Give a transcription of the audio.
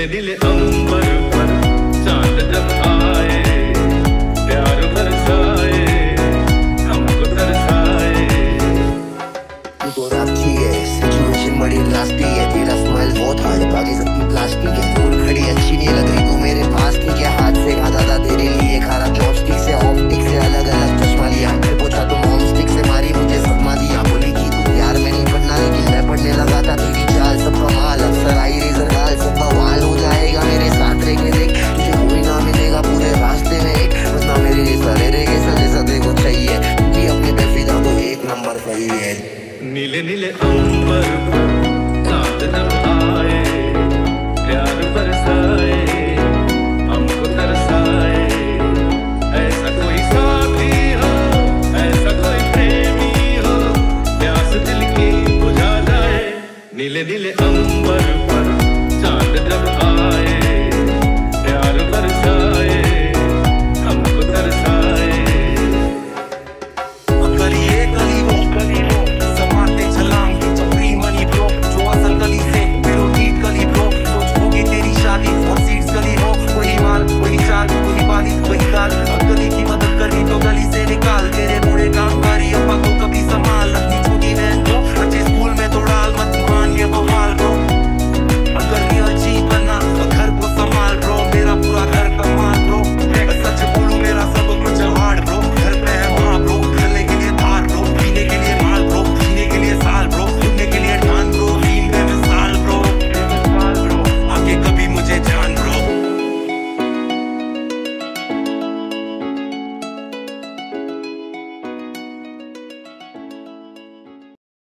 nedile anı நில நில அம்பருக்கும் காதலம்